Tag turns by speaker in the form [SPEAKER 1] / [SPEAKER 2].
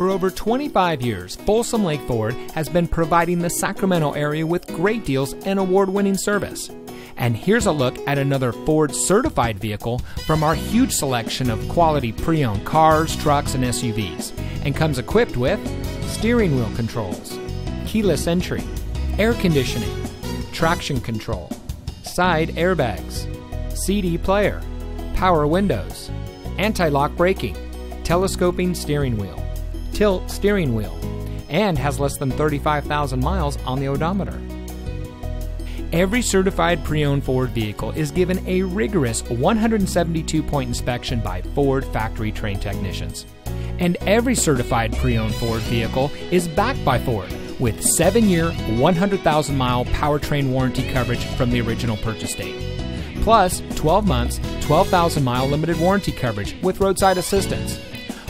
[SPEAKER 1] For over 25 years, Folsom Lake Ford has been providing the Sacramento area with great deals and award winning service. And here's a look at another Ford certified vehicle from our huge selection of quality pre owned cars, trucks, and SUVs, and comes equipped with steering wheel controls, keyless entry, air conditioning, traction control, side airbags, CD player, power windows, anti lock braking, telescoping steering wheel tilt steering wheel, and has less than 35,000 miles on the odometer. Every certified pre owned Ford vehicle is given a rigorous 172 point inspection by Ford factory trained technicians. And every certified pre owned Ford vehicle is backed by Ford with 7 year, 100,000 mile powertrain warranty coverage from the original purchase date. Plus, 12 months, 12,000 mile limited warranty coverage with roadside assistance.